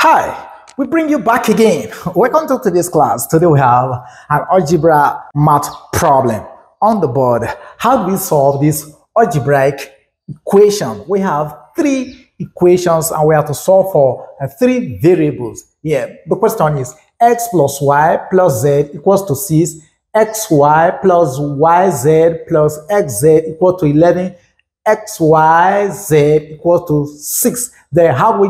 Hi, we bring you back again. Welcome to today's class. Today we have an algebra math problem on the board. How do we solve this algebraic equation? We have three equations and we have to solve for uh, three variables. Yeah, the question is x plus y plus z equals to 6, xy plus yz plus xz equal to 11, xyz equals to 6. Then how we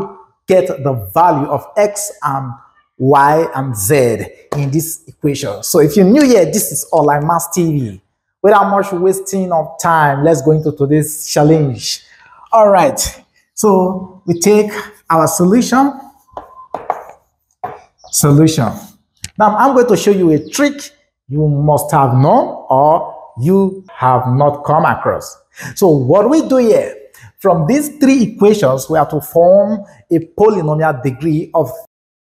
get the value of x and y and z in this equation. So if you're new here, this is Online Maths TV. Without much wasting of time, let's go into today's challenge. All right, so we take our solution. Solution. Now I'm going to show you a trick you must have known or you have not come across. So what we do here, from these three equations, we have to form a polynomial degree of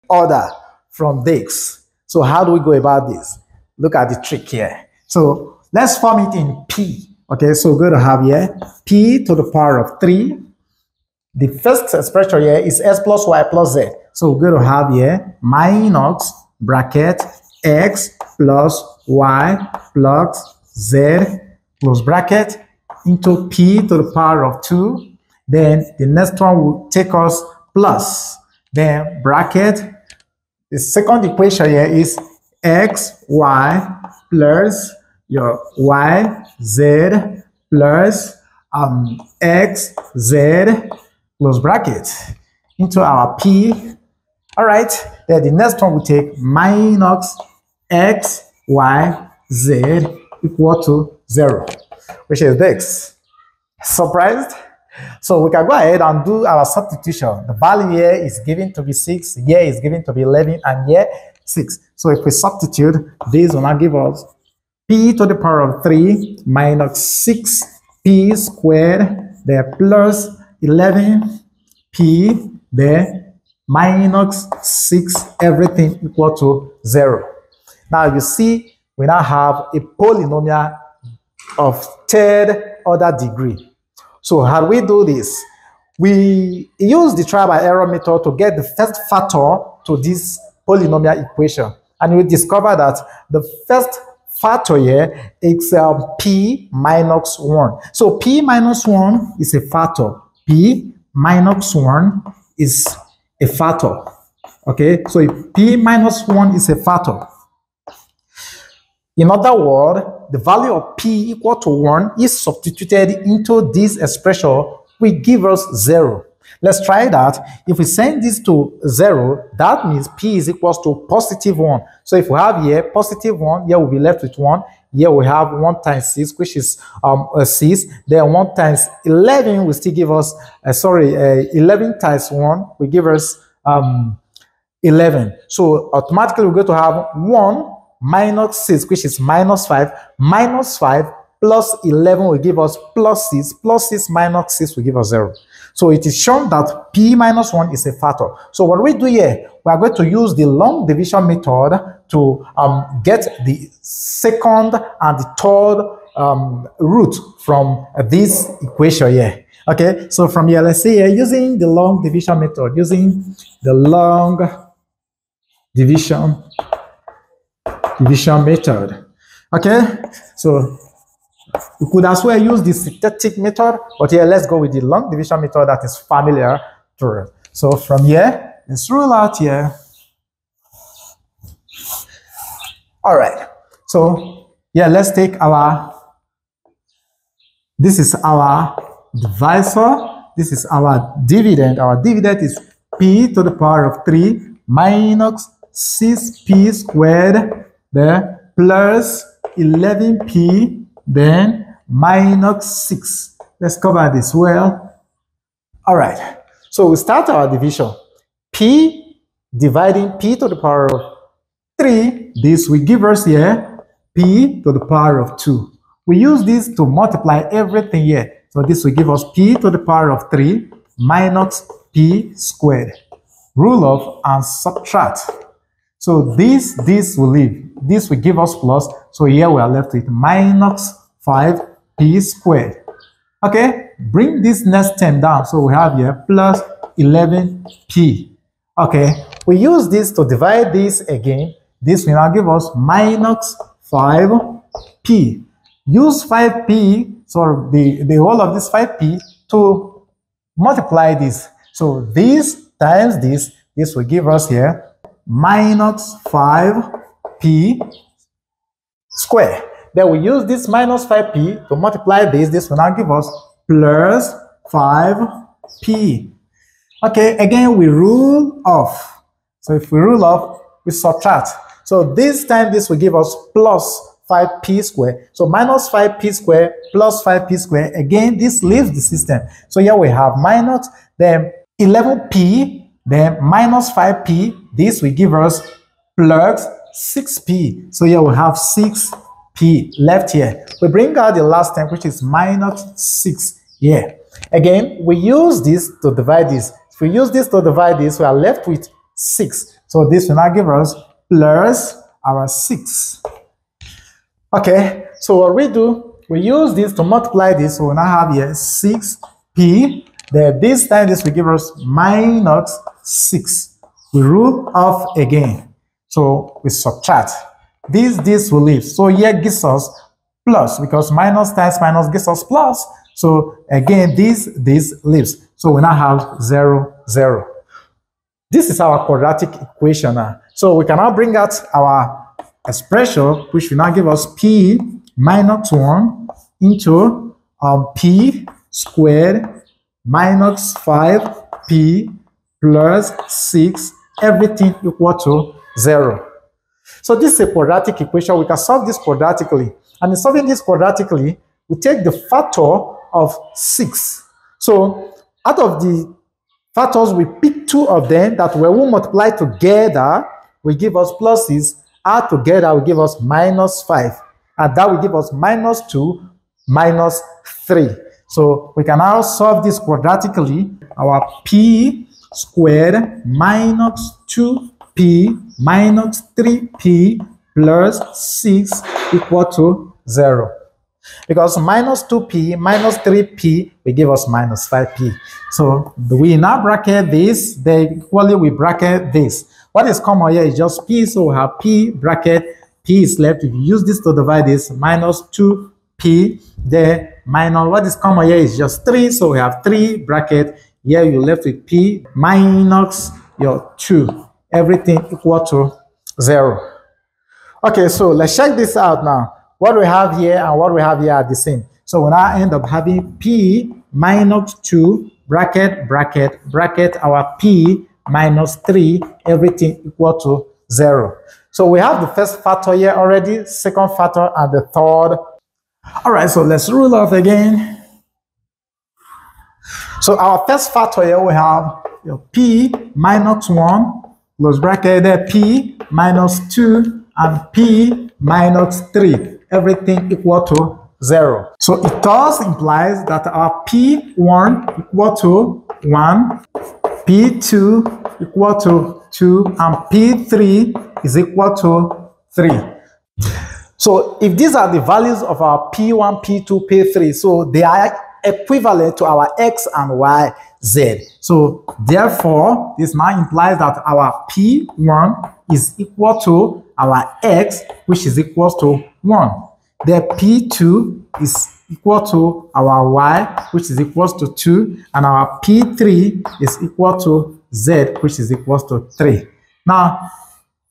order from this. So how do we go about this? Look at the trick here. So let's form it in P. Okay, so we're going to have here P to the power of 3. The first expression here is X plus Y plus Z. So we're going to have here minus bracket X plus Y plus Z close bracket into p to the power of 2. Then the next one will take us plus. Then bracket. The second equation here is x, y plus your y, z plus um, x, z close bracket into our p. All right. Then the next one will take minus x, y, z equal to 0 which is this. Surprised? So we can go ahead and do our substitution. The value here is given to be 6, here is given to be 11, and here 6. So if we substitute, this will now give us p to the power of 3 minus 6p squared, there plus 11p, there minus 6, everything equal to 0. Now you see, we now have a polynomial of third order degree. So how do we do this? We use the trial by error method to get the first factor to this polynomial equation. And we discover that the first factor here is um, p minus 1. So p minus 1 is a factor. p minus 1 is a factor. Okay, so if p minus 1 is a factor. In other words, the value of p equal to 1 is substituted into this expression, will give us 0. Let's try that. If we send this to 0, that means p is equals to positive 1. So if we have here positive 1, here we'll be left with 1. Here we have 1 times 6, which is um, uh, 6. Then 1 times 11 will still give us, uh, sorry, uh, 11 times 1 will give us um, 11. So automatically we're going to have 1 minus 6, which is minus 5, minus 5 plus 11 will give us plus 6, plus 6 minus 6 will give us 0. So it is shown that p minus 1 is a factor. So what we do here, we are going to use the long division method to um, get the second and the third um, root from uh, this equation here. Okay, so from here, let's see here, using the long division method, using the long division division method. Okay, so we could as well use the synthetic method, but here let's go with the long division method that is familiar to us. So from here, let's rule out here. All right, so yeah, let's take our, this is our divisor, this is our dividend. Our dividend is p to the power of 3 minus 6p squared then plus 11p, then minus 6. Let's cover this well. All right, so we start our division. p dividing p to the power of 3, this will give us here p to the power of 2. We use this to multiply everything here. So this will give us p to the power of 3 minus p squared. Rule of and subtract. So this, this will leave. This will give us plus. So here we are left with minus 5p squared. Okay, bring this next term down. So we have here plus 11p. Okay, we use this to divide this again. This will now give us minus 5p. Use 5p, so the, the whole of this 5p to multiply this. So this times this, this will give us here minus 5p square. Then we use this minus 5p to multiply this. This will now give us plus 5p. Okay, again, we rule off. So if we rule off, we subtract. So this time, this will give us plus 5p square. So minus 5p square plus 5p square. Again, this leaves the system. So here we have minus, then 11p, then minus 5p. This will give us plus 6p. So here we have 6p left here. We bring out the last term, which is minus 6 here. Again, we use this to divide this. If we use this to divide this, we are left with 6. So this will now give us plus our 6. Okay, so what we do, we use this to multiply this. So we now have here 6p. Then this time this will give us minus 6. We rule off again. So we subtract. This, this will leave. So here gives us plus because minus times minus gives us plus. So again, this, this leaves. So we now have 0, 0. This is our quadratic equation now. So we can now bring out our expression, which will now give us p minus 1 into um, p squared minus 5p plus 6, everything equal to 0. So this is a quadratic equation. We can solve this quadratically. And in solving this quadratically, we take the factor of 6. So out of the factors, we pick two of them that when we multiply together, will give us pluses. Add together will give us minus 5. And that will give us minus 2, minus 3. So we can now solve this quadratically. Our p squared minus 2p minus 3p plus 6 equal to 0. Because minus 2p minus 3p will give us minus 5p. So we now bracket this, then equally we bracket this. What is common here is just p, so we have p bracket, p is left. If you use this to divide this, minus 2p, then minus, what is common here is just 3, so we have 3 bracket. Here you left with p minus your 2. Everything equal to 0. Okay, so let's check this out now. What we have here and what we have here are the same. So we now end up having P minus 2 bracket, bracket, bracket, our P minus 3, everything equal to 0. So we have the first factor here already, second factor, and the third. All right, so let's rule off again. So our first factor here, we have P minus 1, close bracket there, P minus 2, and P minus 3 everything equal to 0. So it thus implies that our P1 equal to 1, P2 equal to 2, and P3 is equal to 3. So if these are the values of our P1, P2, P3, so they are equivalent to our X and Y, Z. So therefore, this now implies that our P1 is equal to our X, which is equal to 1. The P2 is equal to our Y, which is equal to 2, and our P3 is equal to Z, which is equal to 3. Now,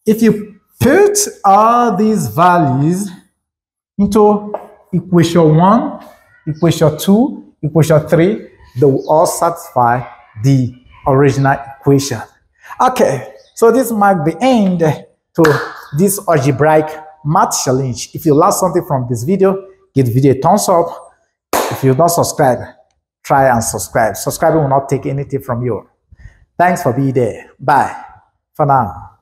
if you put all these values into equation 1, equation 2, equation 3, they will all satisfy the original equation. Okay, so this marks the end to this algebraic math challenge. If you learned something from this video, give the video a thumbs up. If you're not subscribed, try and subscribe. Subscribing will not take anything from you. Thanks for being there. Bye for now.